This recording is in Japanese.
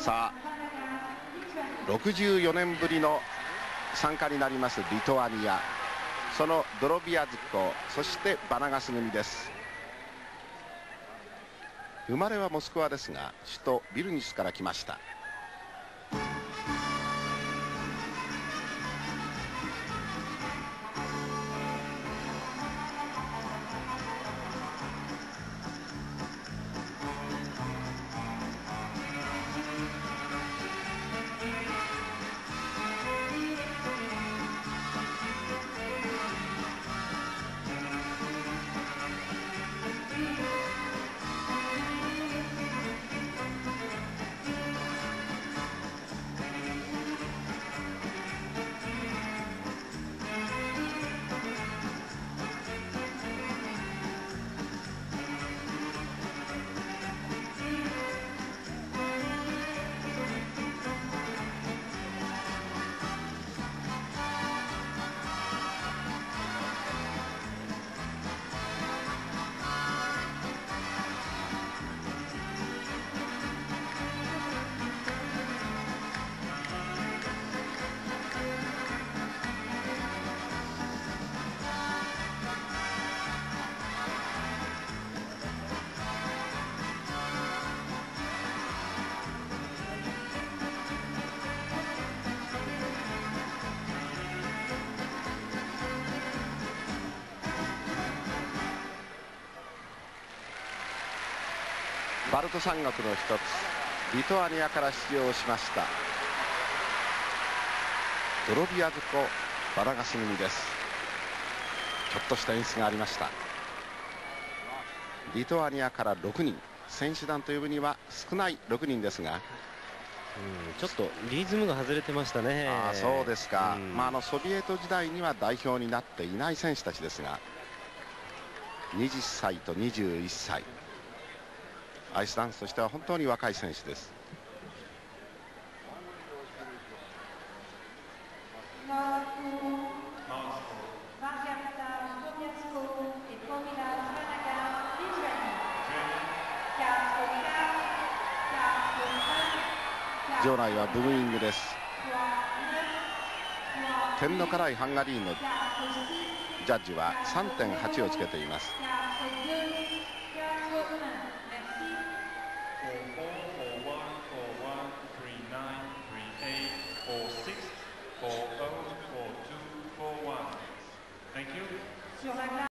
さあ64年ぶりの参加になりますリトアニア。そのドロビアズコそしてバナガス組です。生まれはモスクワですが首都ビルニスから来ました。バルト三国の一つリトアニアから出場しましたドロビアズコ・バラガス組です。ちょっとした演出がありました。リトアニアから6人選手団というには少ない6人ですがうん、ちょっとリズムが外れてましたね。あそうですか、うん、まあ、あのソビエト時代には代表になっていない選手たちですが20歳と21歳アイスダンスとしては本当に若い選手です。場内はブーイングです天の辛いハンガリーのジャッジは3.8をつけています 4-0, 4-2, 4-1. Thank you.